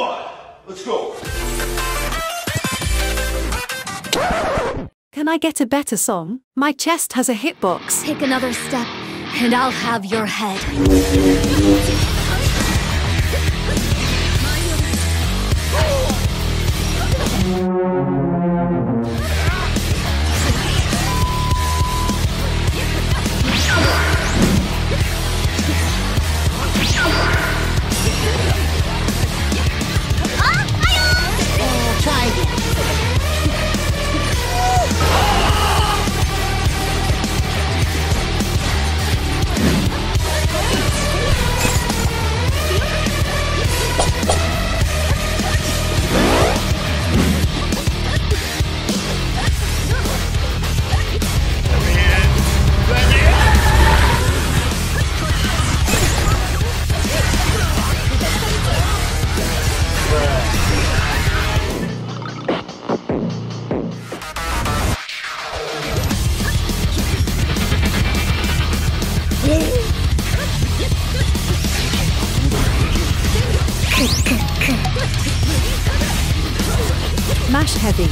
on. Let's go. Can I get a better song? My chest has a hitbox. Take another step, and I'll have your head. Try Mash heavy.